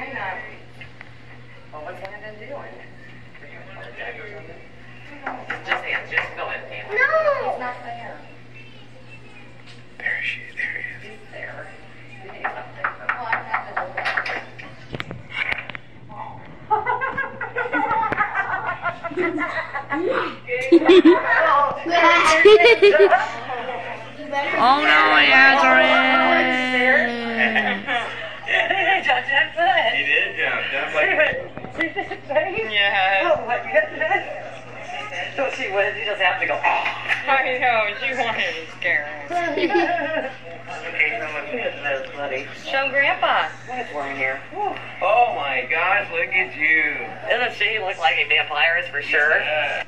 Yeah. Oh, no. There. She, is. He's there. You need something. Well, I have to look at it. You better. No, Azrin! He did jump. Jump like See his face? Yes. Oh my goodness. Don't she win? She just have to go. Oh. I know, she wanted to scare him. Goodness, buddy. Show Grandpa. What's wearing here? Oh my gosh, look at you. Doesn't she look like a vampire for sure? Yeah.